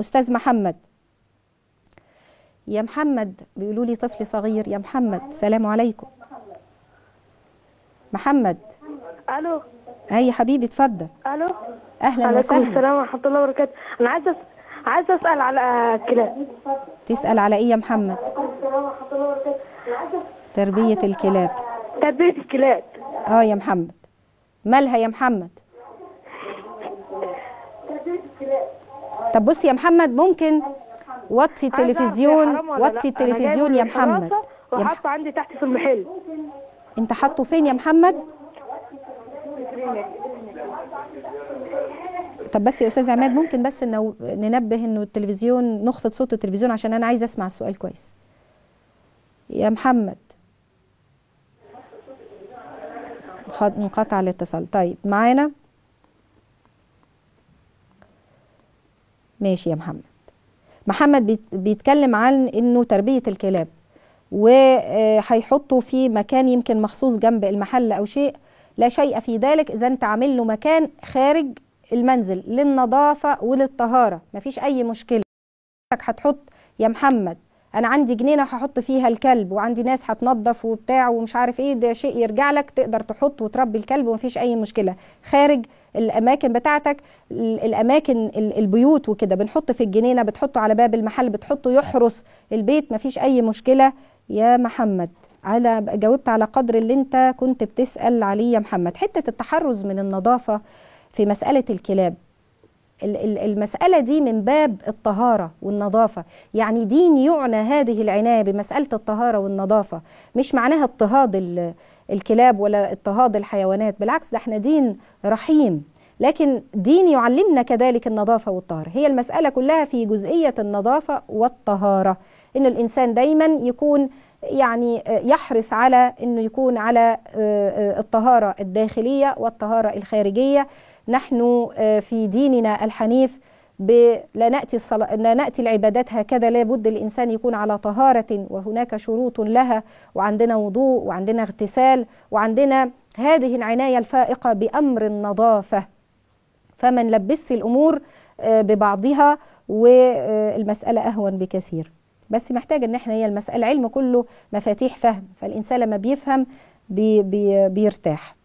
أستاذ محمد. يا محمد بيقولوا لي طفل صغير. يا محمد سلام عليكم. محمد. ألو. أي حبيبي اتفضل. ألو. أهلا عليكم وسهلا. السلام ورحمة الله وبركاته. أنا عايزة أس... عايزة أسأل على الكلاب تسأل على إيه يا محمد؟ تربية الكلاب. تربية الكلاب. آه يا محمد. مالها يا محمد؟ طب بص يا محمد ممكن وطي التلفزيون؟ وطي التلفزيون يا محمد. وحاطه عندي تحت في المحل. انت حاطه فين يا محمد؟ طب بس يا أستاذ عماد ممكن بس انه ننبه إنه التلفزيون نخفض صوت التلفزيون عشان أنا عايزه أسمع السؤال كويس. يا محمد. انقطع الاتصال. طيب معانا؟ ماشي يا محمد. محمد بيت- بيتكلم عن إنه تربية الكلاب وهيحطوا في مكان يمكن مخصوص جنب المحل أو شيء لا شيء في ذلك إذا أنت عامل له مكان خارج المنزل للنظافة وللطهارة مفيش أي مشكلة. هتحط يا محمد أنا عندي جنينة هحط فيها الكلب وعندي ناس هتنظف وبتاع ومش عارف إيه ده شيء يرجع لك تقدر تحط وتربي الكلب ومفيش أي مشكلة. خارج الأماكن بتاعتك ال- الأماكن ال- البيوت وكده بنحط في الجنينة بتحطه على باب المحل بتحطه يحرس البيت مفيش أي مشكلة. يا محمد على جاوبت على قدر اللي أنت كنت بتسأل عليه يا محمد. حتة التحرز من النظافة في مسألة الكلاب. ال- ال- المسألة دي من باب الطهارة والنظافة. يعني دين يعنى هذه العناية بمسألة الطهارة والنظافة مش معناها اضطهاد ال- الكلاب ولا اضطهاد الحيوانات بالعكس ده إحنا دين رحيم. لكن دين يعلمنا كذلك النظافة والطهارة. هي المسألة كلها في جزئية النظافة والطهارة. إن الإنسان دايما يكون يعني يحرص على إنه يكون على الطهارة الداخلية والطهارة الخارجية. نحن في ديننا الحنيف لا نأتي الصلاة لا نأتي العبادات هكذا. لابد الإنسان يكون على طهارة وهناك شروط لها وعندنا وضوء وعندنا اغتسال وعندنا هذه العناية الفائقة بأمر النظافة. فما نلبس الأمور آه، ببعضها والمسألة أهون بكثير. بس محتاجه إن إحنا هي المساله علم كله مفاتيح فهم فالإنسان لما بيفهم بي بي بيرتاح.